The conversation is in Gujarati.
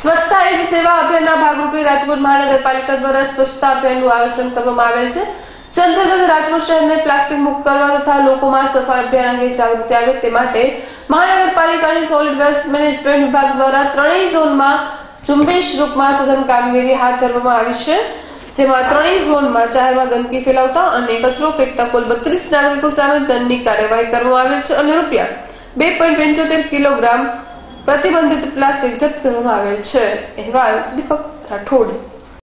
સ્વચ્છતા એ સેવા અભિયાનના ભાગરૂપે રાજકોટ મહાનગરપાલિકા દ્વારા સ્વચ્છતા અભિયાનનું આયોજન કરવામાં આવેલ છે. જે અંતર્ગત રાજકોટ શહેરને પ્લાસ્ટિક મુક્ત કરવા તથા લોકોમાં સફાઈ અભિયાન અંગે જાગૃતિ આવે તે માટે મહાનગરપાલિકાની સોલિડ વેસ્ટ મેનેજમેન્ટ વિભાગ દ્વારા ત્રણેય ઝોનમાં ઝુંબેશ રૂપમાં સઘન કામગીરી હાથ ધરવામાં આવી છે. જેમાં ત્રણેય ઝોનમાં જાહેરમાં ગંદકી ફેલાવતા અને કચરો ફેંકતા કુલ બત્રીસ નાગરિકો સામે દંડની કાર્યવાહી કરવામાં આવી છે. અને રૂપિયા બે પોઈન્ટ પંચોતેર કિલોગ્રામ પ્રતિબંધિત પ્લાસ્ટિક જપ્ત કરવામાં આવેલ છે. અહેવાલ દીપક રાઠોડ